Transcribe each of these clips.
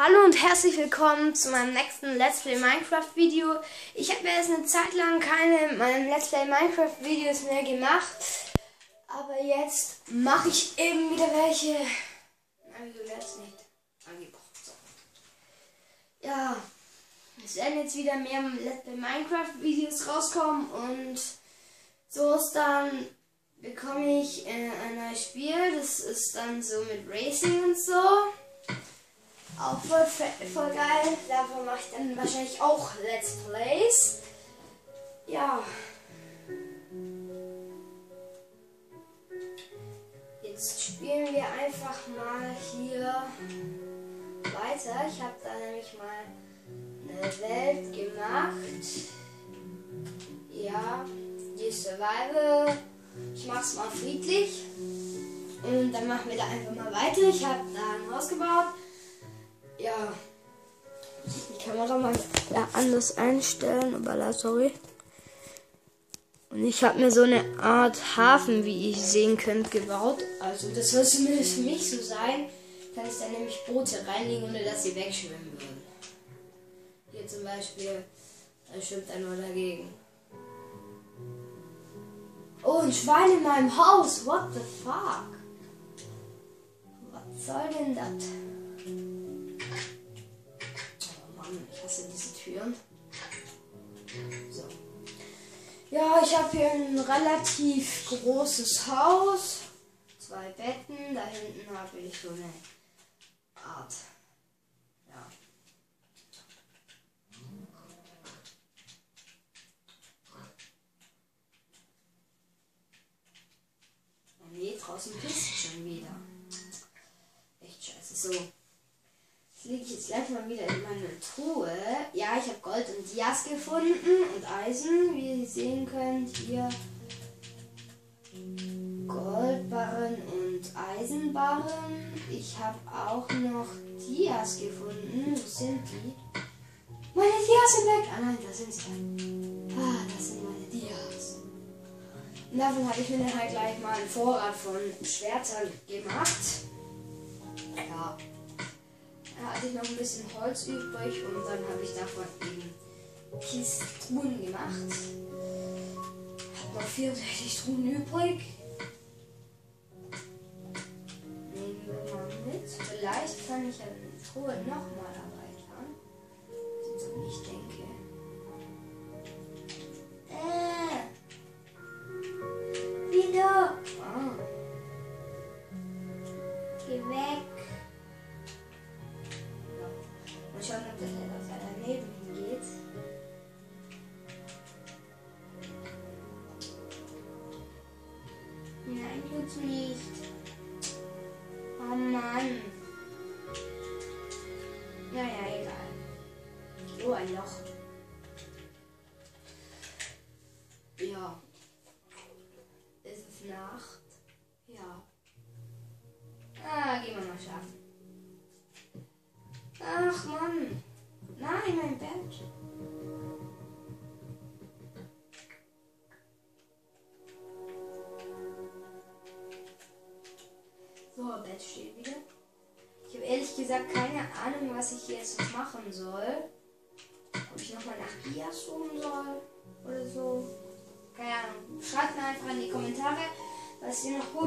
Hallo und herzlich willkommen zu meinem nächsten Let's Play Minecraft Video. Ich habe mir jetzt eine Zeit lang keine meinen Let's Play Minecraft Videos mehr gemacht. Aber jetzt mache ich eben wieder welche. Nein, wieso jetzt nicht? Angebrochen. So. Ja, es werden jetzt wieder mehr Let's Play Minecraft Videos rauskommen und so ist dann bekomme ich äh, ein neues Spiel. Das ist dann so mit Racing und so. Auch voll, voll geil. Davon mache ich dann wahrscheinlich auch Let's Plays. Ja. Jetzt spielen wir einfach mal hier weiter. Ich habe da nämlich mal eine Welt gemacht. Ja, die Survival. Ich mache es mal friedlich. Und dann machen wir da einfach mal weiter. Ich habe da ein Haus gebaut ja, die Kamera mal ja, anders einstellen, aber sorry. Und ich habe mir so eine Art Hafen, wie ich sehen könnt, gebaut. Also das soll zumindest für mich so sein. Kann ich da nämlich Boote reinlegen, ohne dass sie wegschwimmen würden. Hier zum Beispiel, da schwimmt einer dagegen. Oh, ein Schwein in meinem Haus. What the fuck? Was soll denn das? Hasse diese Türen. So. Ja, ich habe hier ein relativ großes Haus. Zwei Betten. Da hinten habe ich so eine Art. Ja. Oh nee, draußen pisst schon wieder. Echt scheiße. So ich jetzt gleich mal wieder in meine Truhe. Ja, ich habe Gold und Dias gefunden und Eisen, wie ihr sehen könnt. Hier Goldbarren und Eisenbarren. Ich habe auch noch Dias gefunden. Wo sind die? Meine Dias sind weg. Ah nein, da sind sie. Ah, das sind meine Dias. Und davon habe ich mir dann halt gleich mal einen Vorrat von Schwertern gemacht. Ja. Da hatte ich noch ein bisschen Holz übrig und dann habe ich davon eben Kies-Truhen gemacht. Hab noch 64 Truhen übrig. Nehmen wir mal mit. Vielleicht kann ich ja eine Truhe nochmal erweitern. So ich denke. Nicht.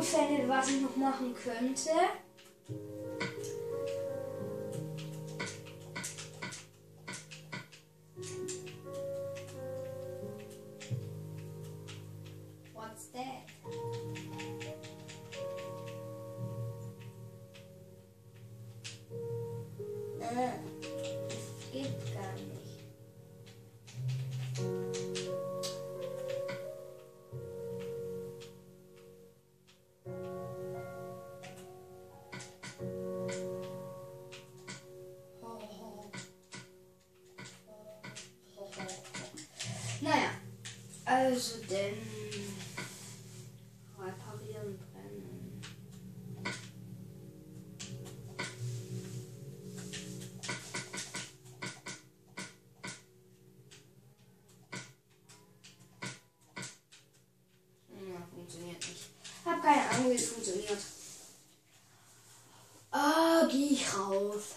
Gut findet, was ich noch machen könnte. Also denn reparieren brennen. Ja, funktioniert nicht. Hab keine Ahnung, wie es funktioniert. Ah, geh ich raus.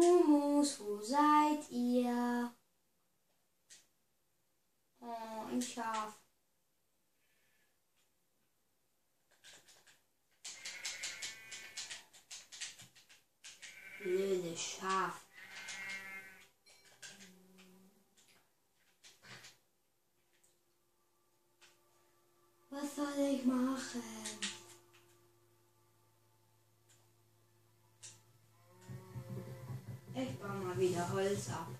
News, wo seid ihr? Oh, ein Schaf. Blöde Schaf. Was soll ich machen? Ich baue mal wieder Holz ab.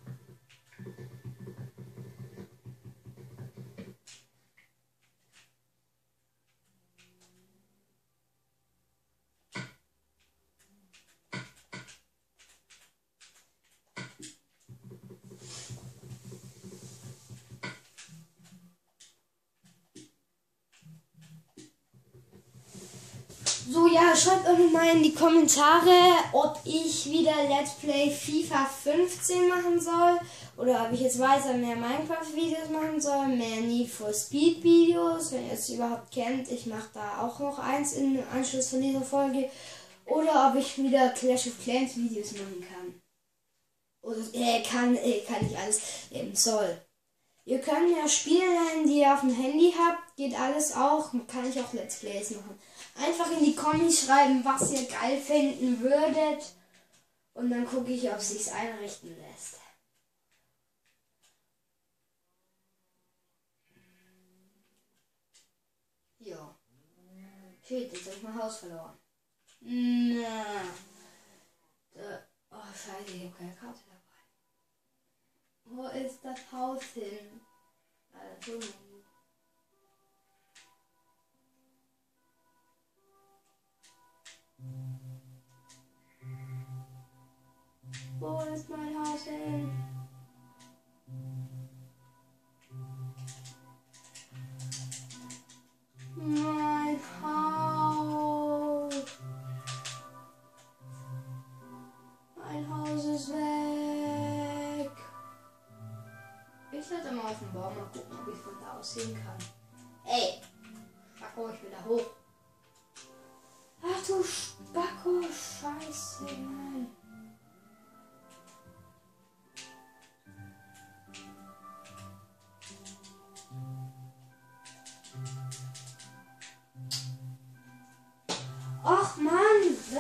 So, ja, schreibt auch noch mal in die Kommentare, ob ich wieder Let's Play FIFA 15 machen soll oder ob ich jetzt weiter mehr Minecraft-Videos machen soll, mehr Need for Speed-Videos, wenn ihr es überhaupt kennt. Ich mache da auch noch eins im Anschluss von dieser Folge. Oder ob ich wieder Clash of Clans Videos machen kann. Oder äh, kann, äh, kann ich alles, eben soll. Ihr könnt ja Spiele nennen, die ihr auf dem Handy habt, geht alles auch, kann ich auch Let's Plays machen. Einfach in die Kommis schreiben, was ihr geil finden würdet. Und dann gucke ich, ob sich's einrichten lässt. Ja. Shit, jetzt habe ich mein Haus verloren. Na. Da. Oh, scheiße, ich habe keine Karte dabei. Wo ist das Haus hin? Also, Wo ist mein Haus hin? Mein Haus. Mein Haus ist weg. Ich werde mal auf den Baum mal gucken, ob ich von da aus sehen kann. Ey, Spacko, ich will da hoch.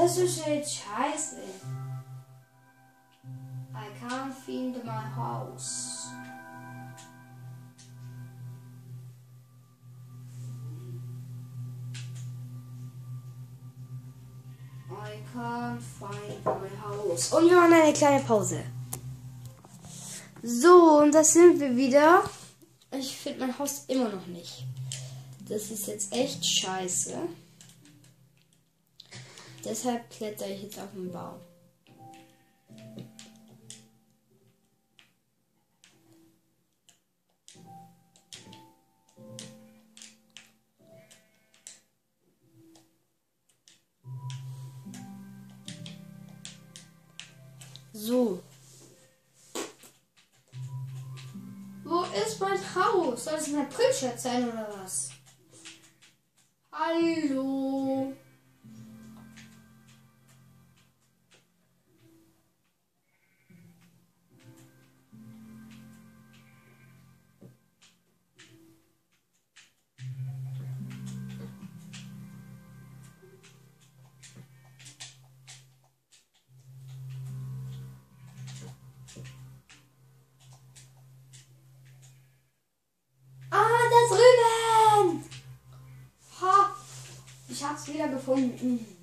Das ist jetzt scheiße. I can't find my house. I can't find my house. Und wir machen eine kleine Pause. So, und das sind wir wieder. Ich finde mein Haus immer noch nicht. Das ist jetzt echt scheiße. Deshalb kletter ich jetzt auf den Baum. So. Wo ist mein Haus? Soll es mein Pritschert sein oder was? Hallo. Ich hab's wieder gefunden.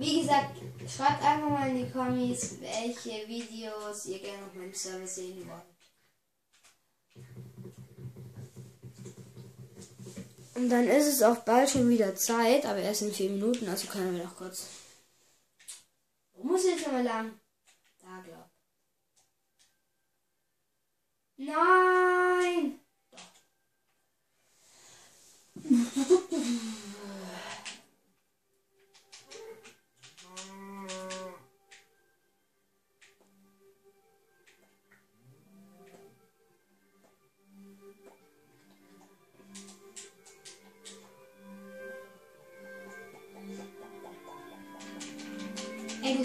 Wie gesagt, schreibt einfach mal in die Kommis, welche Videos ihr gerne auf meinem Server sehen wollt. Und dann ist es auch bald schon wieder Zeit, aber erst in vier Minuten, also können wir noch kurz. Wo muss ich schon mal lang? Da, glaub. Nein! Doch.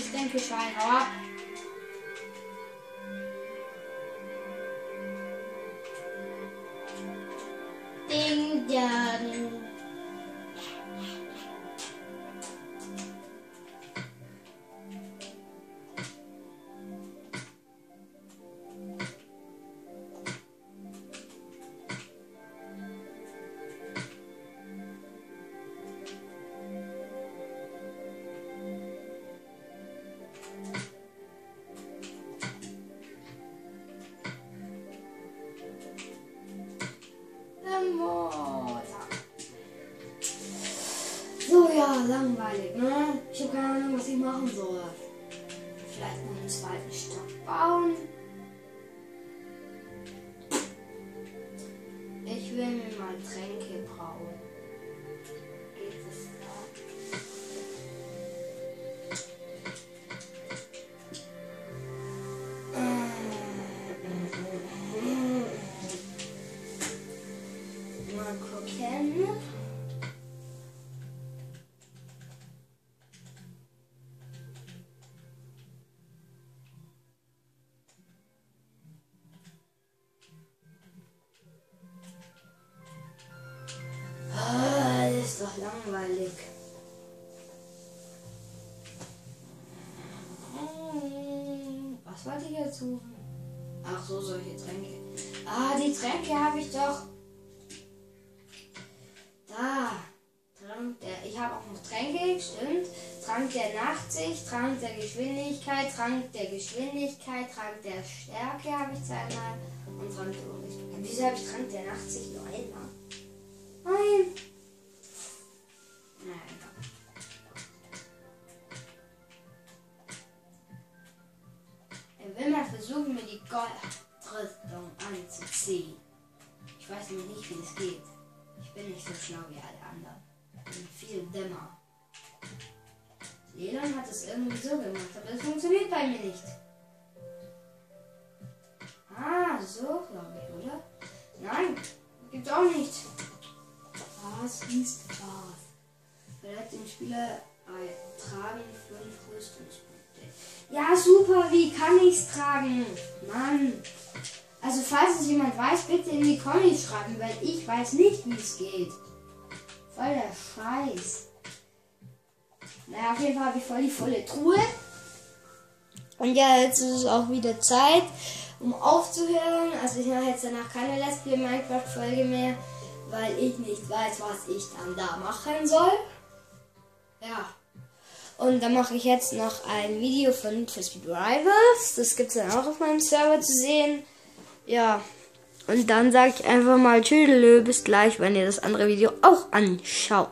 du Stänkelschwein, hau ab! Langweilig, ne? Ich habe keine Ahnung, was ich machen soll. Vielleicht noch einen zweiten Stock bauen. Was wollte ich jetzt suchen? Ach so, solche Tränke. Ah, die Tränke habe ich doch. Da. Trank der. Ich habe auch noch Tränke, stimmt. Trank der Nachtsicht, Trank der Geschwindigkeit, Trank der Geschwindigkeit, Trank der Stärke habe ich zweimal. Und Trank der Unsichtbarkeit. Wieso habe ich Trank der Nachtsicht nur einmal? Geht. Ich bin nicht so schlau wie alle anderen. Ich bin viel dümmer. Leland hat es irgendwie so gemacht, aber es funktioniert bei mir nicht. Ah, so glaube ich, oder? Nein, gibt's auch nicht. Was ist was? Verleiht dem Spieler Tragen 5 Rüstungspunkte. Ja, super, wie kann ich's tragen? Mann. Also falls es jemand weiß, bitte in die Kommis schreiben, weil ich weiß nicht, wie es geht. Voll der Scheiß. Naja, auf jeden Fall habe ich voll die volle Truhe. Und ja, jetzt ist es auch wieder Zeit, um aufzuhören. Also ich mache jetzt danach keine Let's Play Minecraft Folge mehr, weil ich nicht weiß, was ich dann da machen soll. Ja. Und dann mache ich jetzt noch ein Video von Need for Rivals. Das gibt es dann auch auf meinem Server zu sehen. Ja. Und dann sage ich einfach mal Tschüdelö, bis gleich, wenn ihr das andere Video auch anschaut.